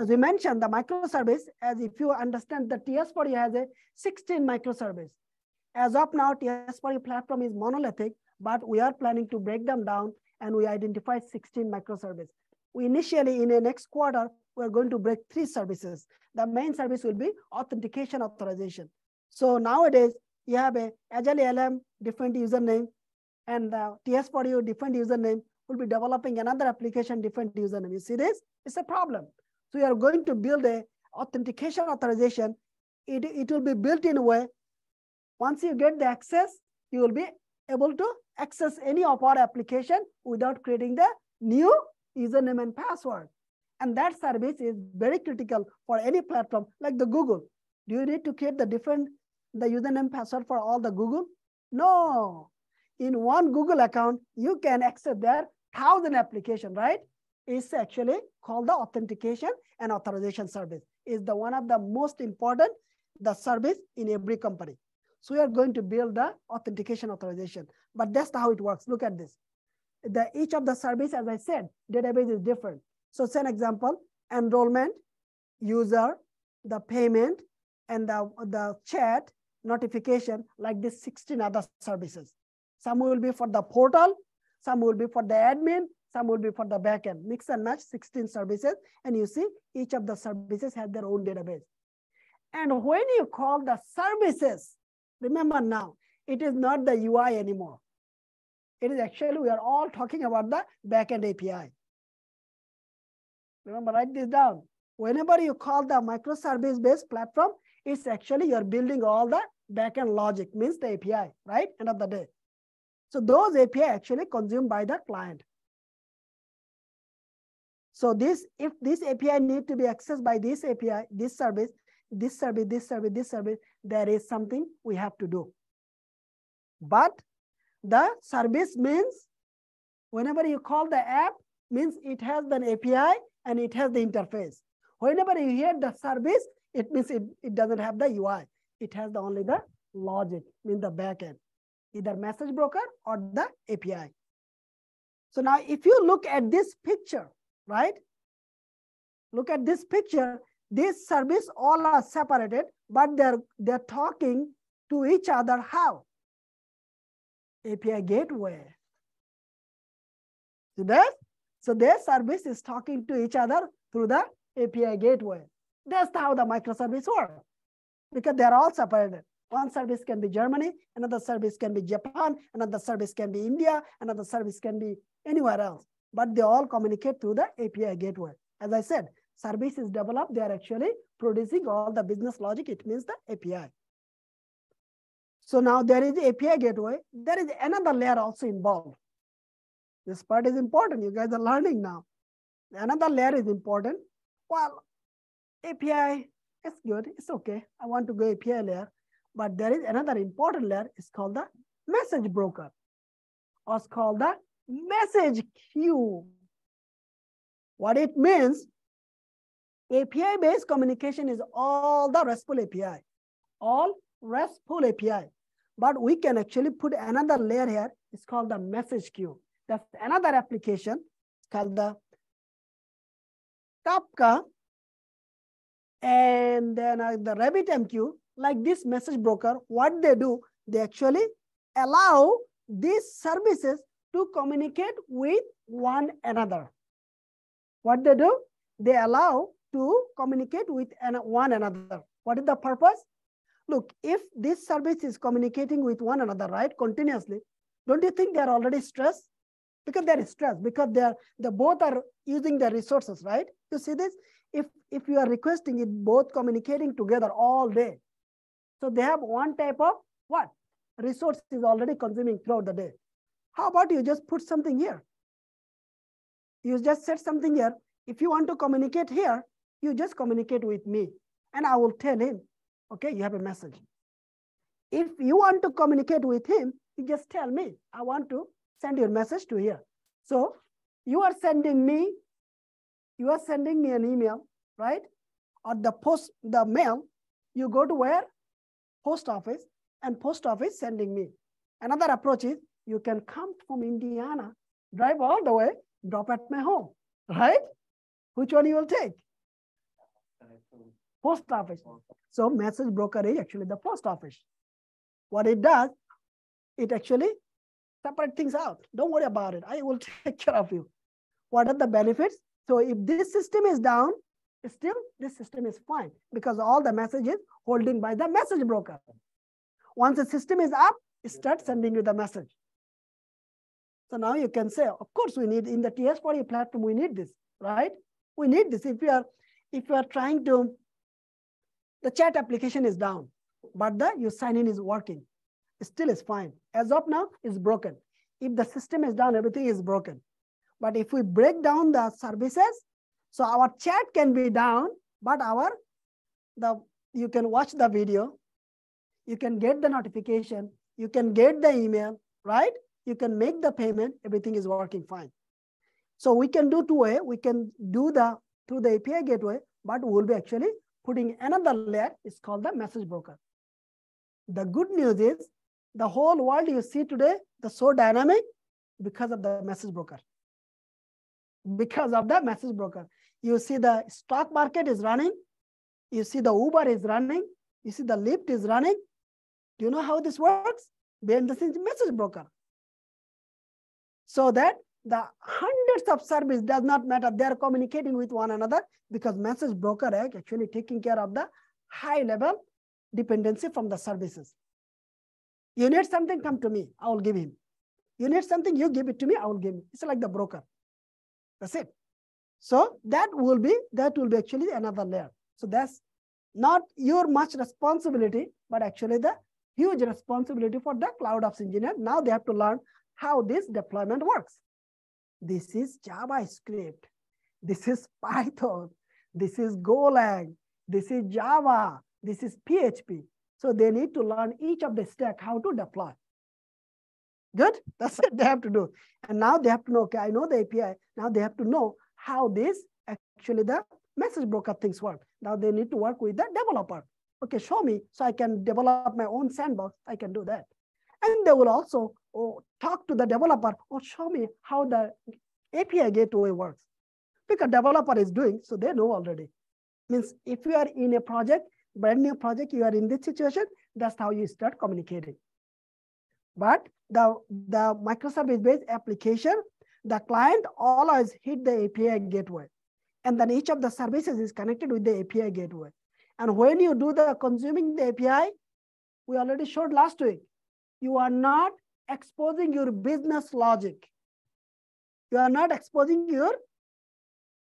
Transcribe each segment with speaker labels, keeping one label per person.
Speaker 1: As we mentioned, the microservice, as if you understand the TS4U has a 16 microservice. As of now, TS4U platform is monolithic, but we are planning to break them down and we identify 16 microservices. We initially, in the next quarter, we're going to break three services. The main service will be authentication authorization. So nowadays, you have a Agile ALM, different username, and the TS4U, different username, will be developing another application, different username. You see this? It's a problem. So you are going to build a authentication authorization. It, it will be built in a way, once you get the access, you will be able to access any of our application without creating the new username and password. And that service is very critical for any platform like the Google. Do you need to create the different the username password for all the Google? No. In one Google account, you can access their thousand application, right? It's actually called the authentication and authorization service. Is the one of the most important the service in every company. So we are going to build the authentication authorization, but that's how it works. Look at this. The each of the service, as I said, database is different. So say an example, enrollment, user, the payment, and the, the chat, notification, like this 16 other services. Some will be for the portal, some will be for the admin, some will be for the backend. Mix and match 16 services. And you see each of the services has their own database. And when you call the services, remember now, it is not the UI anymore. It is actually, we are all talking about the backend API. Remember, write this down. Whenever you call the microservice-based platform, it's actually you're building all the backend logic, means the API, right? End of the day. So those API actually consumed by the client. So this, if this API need to be accessed by this API, this service, this service, this service, this service, there is something we have to do. But the service means whenever you call the app, means it has an API and it has the interface. Whenever you hear the service, it means it, it doesn't have the UI. It has the only the logic, means the backend, either message broker or the API. So now if you look at this picture, right? Look at this picture. This service all are separated, but they're, they're talking to each other how? API gateway. See that? So their service is talking to each other through the API gateway. That's how the microservice work because they're all separated. One service can be Germany, another service can be Japan, another service can be India, another service can be anywhere else. But they all communicate through the API gateway. As I said, service is developed, they are actually producing all the business logic, it means the API. So now there is API gateway. There is another layer also involved. This part is important. You guys are learning now. Another layer is important. Well, API is good. It's okay. I want to go API layer. But there is another important layer. It's called the message broker. Or it's called the message queue. What it means, API-based communication is all the RESTful API. All RESTful API. But we can actually put another layer here. It's called the message queue. That's another application called the Kafka. And then uh, the RabbitMQ, like this message broker, what they do, they actually allow these services to communicate with one another. What they do? They allow to communicate with one another. What is the purpose? Look, if this service is communicating with one another, right, continuously, don't you think they're already stressed? Because they're stressed, because they're they both are using their resources, right? You see this? If if you are requesting it both communicating together all day, so they have one type of what? Resource is already consuming throughout the day. How about you just put something here? You just set something here. If you want to communicate here, you just communicate with me and I will tell him, okay, you have a message. If you want to communicate with him, you just tell me, I want to send your message to here. So you are sending me, you are sending me an email, right? Or the post, the mail, you go to where? Post office and post office sending me. Another approach is you can come from Indiana, drive all the way, drop at my home, right? Which one you will take? Post office. So message broker is actually the post office. What it does, it actually separate things out. Don't worry about it. I will take care of you. What are the benefits? So if this system is down, still this system is fine because all the messages holding by the message broker. Once the system is up, it starts sending you the message. So now you can say, of course, we need in the TS4U platform, we need this, right? We need this. If you are, if you are trying to, the chat application is down, but the your sign in is working. It still is fine. As of now, it's broken. If the system is down, everything is broken. But if we break down the services, so our chat can be down, but our the you can watch the video, you can get the notification, you can get the email, right? You can make the payment, everything is working fine. So we can do two way, we can do the through the API gateway, but we'll be actually putting another layer, it's called the message broker. The good news is the whole world you see today, the so dynamic because of the message broker. Because of the message broker. You see the stock market is running. You see the Uber is running. You see the Lyft is running. Do you know how this works? Behind the scenes message broker. So that the hundreds of service does not matter. They are communicating with one another because message broker eh, actually taking care of the high level dependency from the services. You need something, come to me, I will give him. You need something, you give it to me, I will give it. It's like the broker. That's it. So that will be, that will be actually another layer. So that's not your much responsibility, but actually the huge responsibility for the cloud ops engineer. Now they have to learn how this deployment works. This is JavaScript. This is Python. This is Golang. This is Java. This is PHP. So they need to learn each of the stack, how to deploy. Good? That's it they have to do. And now they have to know, okay, I know the API. Now they have to know how this actually the message broker things work. Now they need to work with the developer. Okay, show me so I can develop my own sandbox. I can do that. And they will also oh, talk to the developer or show me how the API gateway works. Because developer is doing, so they know already. Means if you are in a project, brand new project, you are in this situation, that's how you start communicating. But the, the microservice-based application, the client always hit the API gateway. And then each of the services is connected with the API gateway. And when you do the consuming the API, we already showed last week, you are not exposing your business logic. You are not exposing your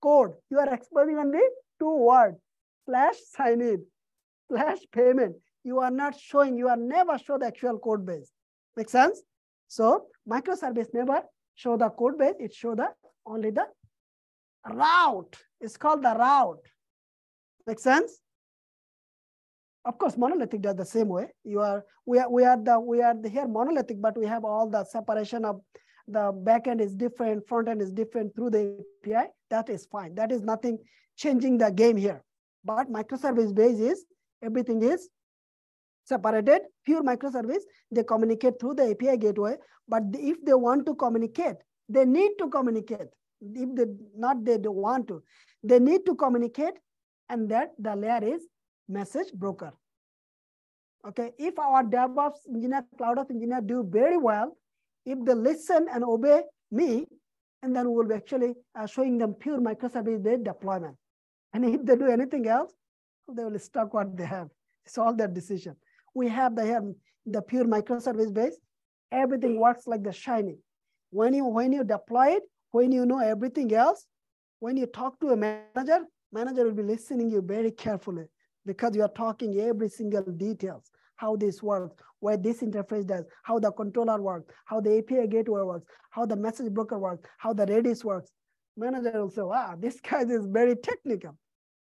Speaker 1: code. You are exposing only two words, slash sign in, slash payment. You are not showing, you are never show the actual code base. Make sense? So microservice never show the code base, it show the only the route. It's called the route. Make sense? Of course, monolithic does the same way. You are we are we are the we are the here monolithic, but we have all the separation of the backend is different, front end is different through the API. That is fine. That is nothing changing the game here. But microservice base is everything is separated, pure microservice. They communicate through the API gateway. But if they want to communicate, they need to communicate. If they not they don't want to, they need to communicate, and that the layer is message broker. Okay, if our DevOps engineer, cloud ops engineer do very well, if they listen and obey me, and then we'll be actually uh, showing them pure microservice based deployment. And if they do anything else, they will stuck what they have. It's all their decision. We have the, um, the pure microservice base. Everything works like the shiny. When you, when you deploy it, when you know everything else, when you talk to a manager, manager will be listening you very carefully because you are talking every single details, how this works, where this interface does, how the controller works, how the API gateway works, how the message broker works, how the Redis works. Manager will say, wow, this guy is very technical.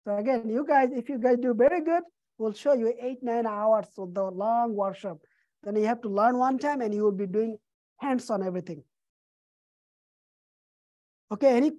Speaker 1: So again, you guys, if you guys do very good, we'll show you eight, nine hours of the long workshop. Then you have to learn one time and you will be doing hands on everything. Okay, any